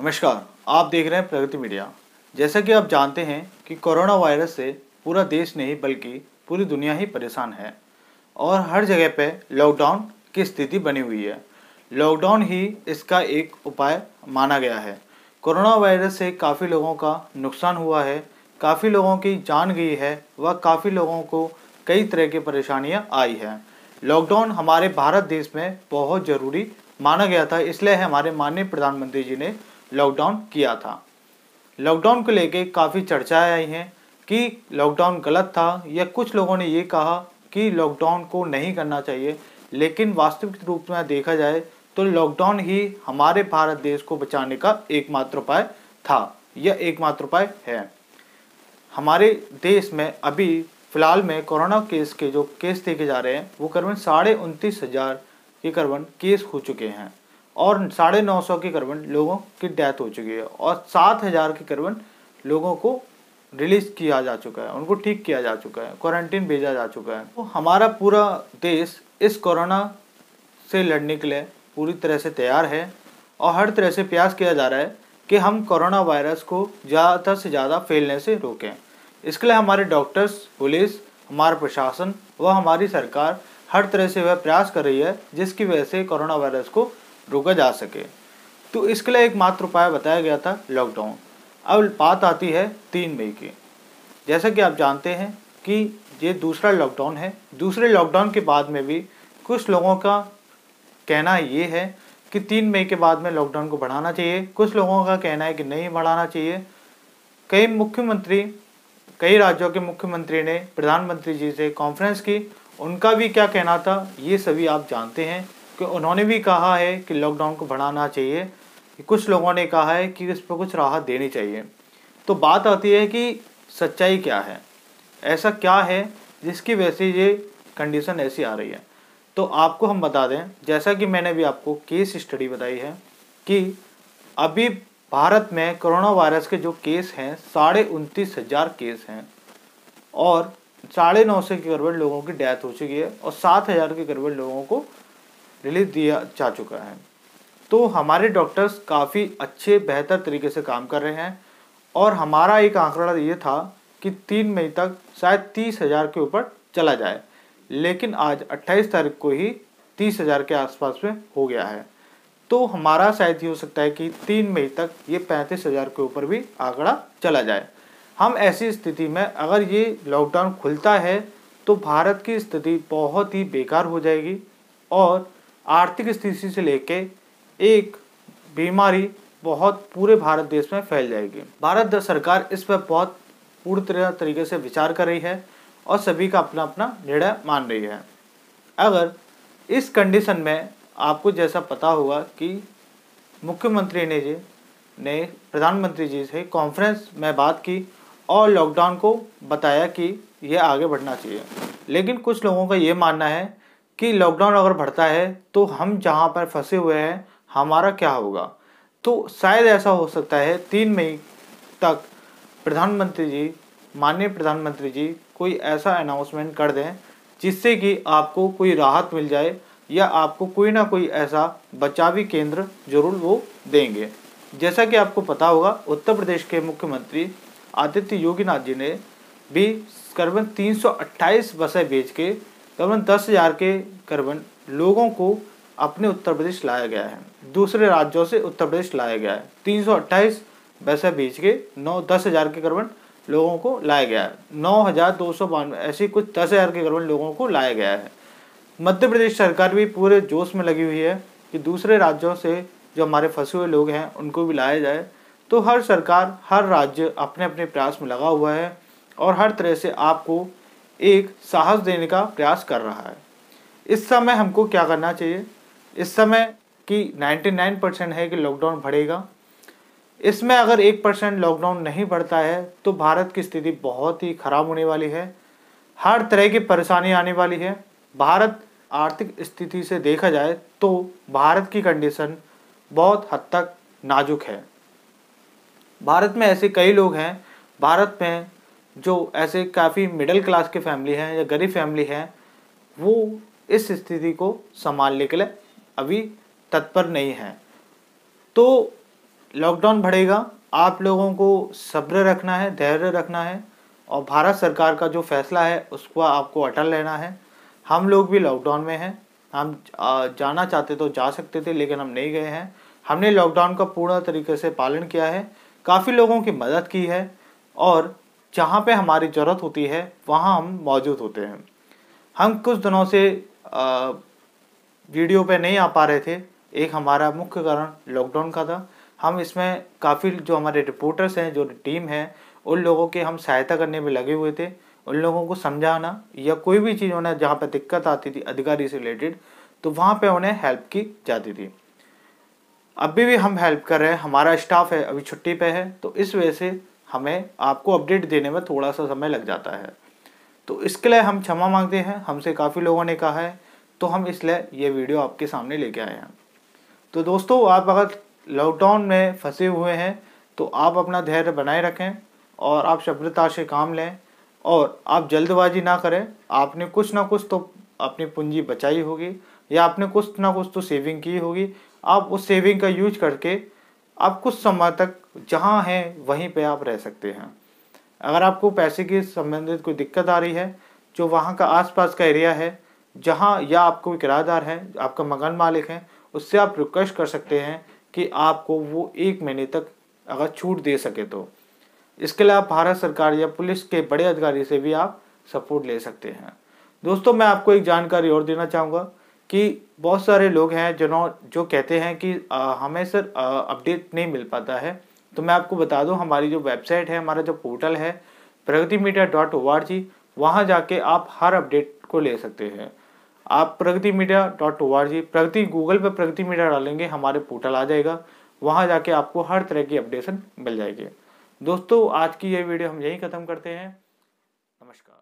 नमस्कार, आप देख रहे हैं प्रगति मीडिया। जैसा कि आप जानते हैं कि कोरोना वायरस से पूरा देश नहीं, बल्कि पूरी दुनिया ही परेशान है और हर जगह पे लॉकडाउन की स्थिति बनी हुई है। लॉकडाउन ही इसका एक उपाय माना गया है। कोरोना वायरस से काफ़ी लोगों का नुकसान हुआ है, काफ़ी लोगों की जान गई है व काफ़ी लोगों को कई तरह की परेशानियाँ आई हैं। लॉकडाउन हमारे भारत देश में बहुत ज़रूरी माना गया था, इसलिए हमारे माननीय प्रधानमंत्री जी ने लॉकडाउन किया था। लॉकडाउन को लेके काफ़ी चर्चाएँ आई हैं कि लॉकडाउन गलत था या कुछ लोगों ने ये कहा कि लॉकडाउन को नहीं करना चाहिए, लेकिन वास्तविक रूप में देखा जाए तो लॉकडाउन ही हमारे भारत देश को बचाने का एकमात्र उपाय था, यह एकमात्र उपाय है। हमारे देश में अभी फ़िलहाल में कोरोना केस के जो केस देखे जा रहे हैं, वो करीबन साढ़े उनतीस हज़ार के करीबन केस हो चुके हैं। और साढ़े नौ सौ के करीबन लोगों की डेथ हो चुकी है और सात हज़ार के करीबन लोगों को रिलीज़ किया जा चुका है, उनको ठीक किया जा चुका है क्वारंटीन भेजा जा चुका है। तो हमारा पूरा देश इस कोरोना से लड़ने के लिए पूरी तरह से तैयार है और हर तरह से प्रयास किया जा रहा है कि हम कोरोना वायरस को ज़्यादा से ज़्यादा फैलने से रोकें। इसके लिए हमारे डॉक्टर्स पुलिस हमारा प्रशासन व हमारी सरकार हर तरह से वह प्रयास कर रही है, जिसकी वजह से कोरोना वायरस को रोका जा सके। तो इसके लिए एक मात्र उपाय बताया गया था लॉकडाउन अब बात आती है तीन मई की। जैसा कि आप जानते हैं कि ये दूसरा लॉकडाउन है। दूसरे लॉकडाउन के बाद में भी कुछ लोगों का कहना ये है कि तीन मई के बाद में लॉकडाउन को बढ़ाना चाहिए। कुछ लोगों का कहना है कि नहीं बढ़ाना चाहिए। कई मुख्यमंत्री, कई राज्यों के मुख्यमंत्री ने, प्रधानमंत्री जी से कॉन्फ्रेंस की। उनका भी क्या कहना था, ये सभी आप जानते हैं। कि उन्होंने भी कहा है कि लॉकडाउन को बढ़ाना चाहिए। कुछ लोगों ने कहा है कि इस पर कुछ राहत देनी चाहिए। तो बात आती है कि सच्चाई क्या है? ऐसा क्या है जिसकी वजह से ये कंडीशन ऐसी आ रही है? तो आपको हम बता दें, जैसा कि मैंने भी आपको केस स्टडी बताई है कि अभी भारत में कोरोना वायरस के जो केस हैं, साढ़े उनतीस हज़ार केस हैं और साढ़े नौ सौ के करीब लोगों की डेथ हो चुकी है और सात हज़ार के करीब लोगों को रिलीज़ दिया जा चुका है। तो हमारे डॉक्टर्स काफ़ी अच्छे, बेहतर तरीके से काम कर रहे हैं और हमारा एक आंकड़ा ये था कि तीन मई तक शायद तीस हज़ार के ऊपर चला जाए, लेकिन आज अट्ठाईस तारीख को ही तीस हज़ार के आसपास में हो गया है। तो हमारा शायद ये हो सकता है कि तीन मई तक ये पैंतीस हज़ार के ऊपर भी आंकड़ा चला जाए। हम ऐसी स्थिति में अगर ये लॉकडाउन खुलता है तो भारत की स्थिति बहुत ही बेकार हो जाएगी और आर्थिक स्थिति से लेके एक बीमारी बहुत पूरे भारत देश में फैल जाएगी। भारत सरकार इस पर बहुत पूर्ण तरह तरीके से विचार कर रही है और सभी का अपना अपना निर्णय मान रही है। अगर इस कंडीशन में आपको जैसा पता होगा कि मुख्यमंत्री ने जी, ने प्रधानमंत्री जी से कॉन्फ्रेंस में बात की और लॉकडाउन को बताया कि यह आगे बढ़ना चाहिए। लेकिन कुछ लोगों का ये मानना है कि लॉकडाउन अगर बढ़ता है तो हम जहाँ पर फंसे हुए हैं, हमारा क्या होगा? तो शायद ऐसा हो सकता है, तीन मई तक प्रधानमंत्री जी, माननीय प्रधानमंत्री जी कोई ऐसा अनाउंसमेंट कर दें, जिससे कि आपको कोई राहत मिल जाए या आपको कोई ना कोई ऐसा बचावी केंद्र ज़रूर वो देंगे। जैसा कि आपको पता होगा, उत्तर प्रदेश के मुख्यमंत्री आदित्य योगीनाथ जी ने भी करीबन 328 बसें बेच के करीबन दस हज़ार के करीबन लोगों को अपने उत्तर प्रदेश लाया गया है। दूसरे राज्यों से उत्तर प्रदेश लाया गया है। तीन सौ अट्ठाईस वैसे बीच के नौ, दस हज़ार के करीबन लोगों को लाया गया है। नौ हज़ार दो सौ बानवे ऐसे कुछ दस हज़ार के करीबन लोगों को लाया गया है। मध्य प्रदेश सरकार भी पूरे जोश में लगी हुई है कि दूसरे राज्यों से जो हमारे फंसे हुए लोग हैं, उनको भी लाया जाए। तो हर सरकार, हर राज्य अपने अपने प्रयास में लगा हुआ है और हर तरह से आपको एक साहस देने का प्रयास कर रहा है। इस समय हमको क्या करना चाहिए? इस समय कि 99 परसेंट है कि लॉकडाउन बढ़ेगा। इसमें अगर एक परसेंट लॉकडाउन नहीं बढ़ता है तो भारत की स्थिति बहुत ही खराब होने वाली है। हर तरह की परेशानी आने वाली है। भारत आर्थिक स्थिति से देखा जाए तो भारत की कंडीशन बहुत हद तक नाजुक है। भारत में ऐसे कई लोग हैं। भारत में जो ऐसे काफ़ी मिडिल क्लास के फैमिली हैं या गरीब फैमिली हैं, वो इस स्थिति को संभालने के लिए अभी तत्पर नहीं है। तो लॉकडाउन बढ़ेगा, आप लोगों को सब्र रखना है, धैर्य रखना है और भारत सरकार का जो फैसला है, उसको आपको अटल लेना है। हम लोग भी लॉकडाउन में हैं। हम जाना चाहते तो जा सकते थे, लेकिन हम नहीं गए हैं। हमने लॉकडाउन का पूर्ण तरीके से पालन किया है। काफ़ी लोगों की मदद की है और जहाँ पे हमारी ज़रूरत होती है वहाँ हम मौजूद होते हैं। हम कुछ दिनों से आ, वीडियो पे नहीं आ पा रहे थे। एक हमारा मुख्य कारण लॉकडाउन का था। हम इसमें काफ़ी जो हमारे रिपोर्टर्स हैं जो टीम है उन लोगों के हम सहायता करने में लगे हुए थे। उन लोगों को समझाना या कोई भी चीज़ उन्हें जहाँ पर दिक्कत आती थी अधिकारी से रिलेटेड तो वहाँ पे उन्हें हेल्प की जाती थी। अभी भी हम हेल्प कर रहे हैं। हमारा स्टाफ है अभी छुट्टी पे है तो इस वजह से हमें आपको अपडेट देने में थोड़ा सा समय लग जाता है। तो इसके लिए हम क्षमा मांगते हैं। हमसे काफ़ी लोगों ने कहा है। तो हम इसलिए ये वीडियो आपके सामने लेके आए हैं। तो दोस्तों, आप अगर लॉकडाउन में फंसे हुए हैं तो आप अपना धैर्य बनाए रखें और आप सभ्यता से काम लें और आप जल्दबाजी ना करें। आपने कुछ ना कुछ तो अपनी पूंजी बचाई होगी या आपने कुछ ना कुछ तो सेविंग की होगी। आप उस सेविंग का यूज़ करके आप कुछ समय तक जहाँ हैं, वहीं पे आप रह सकते हैं। अगर आपको पैसे की संबंधित कोई दिक्कत आ रही है, जो वहाँ का आसपास का एरिया है, जहाँ या आपको किराएदार है, आपका मकान मालिक है, उससे आप रिक्वेस्ट कर सकते हैं कि आपको वो एक महीने तक अगर छूट दे सके तो। इसके लिए आप भारत सरकार या पुलिस के बड़े अधिकारी से भी आप सपोर्ट ले सकते हैं। दोस्तों, मैं आपको एक जानकारी और देना चाहूँगा। कि बहुत सारे लोग हैं जिन्हों जो कहते हैं कि हमें सर अपडेट नहीं मिल पाता है। तो मैं आपको बता दूँ, हमारी जो वेबसाइट है, हमारा जो पोर्टल है Pragati media dot O R G वहाँ जाके आप हर अपडेट को ले सकते हैं। आप Pragati media dot O R G Pragati Google पर प्रगति मीडिया डालेंगे, हमारे पोर्टल आ जाएगा। वहाँ जाके आपको हर तरह की अपडेशन मिल जाएगी। दोस्तों, आज की ये वीडियो हम यहीं ख़त्म करते हैं। नमस्कार।